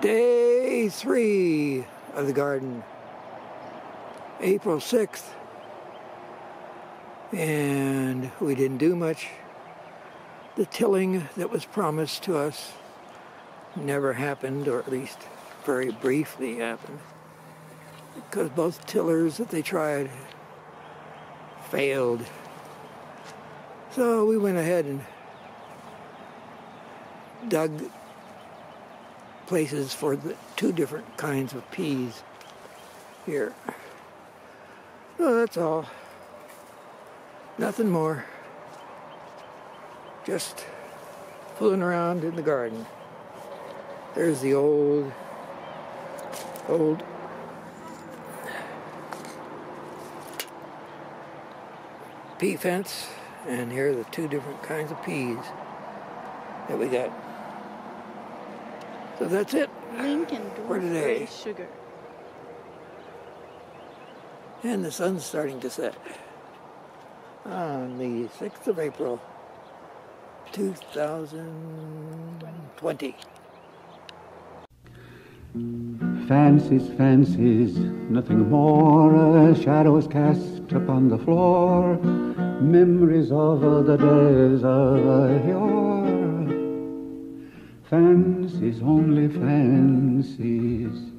day three of the garden, April 6th. And we didn't do much. The tilling that was promised to us never happened, or at least very briefly happened. Because both tillers that they tried failed. So we went ahead and dug places for the two different kinds of peas here. So that's all. Nothing more. Just fooling around in the garden. There's the old, old pea fence, and here are the two different kinds of peas that we got. So that's it Lincoln for today. sugar. And the sun's starting to set on the 6th of April, 2020. Fancies, fancies, nothing more. Shadows cast upon the floor. Memories of the days of yore. Fancies, only fancies.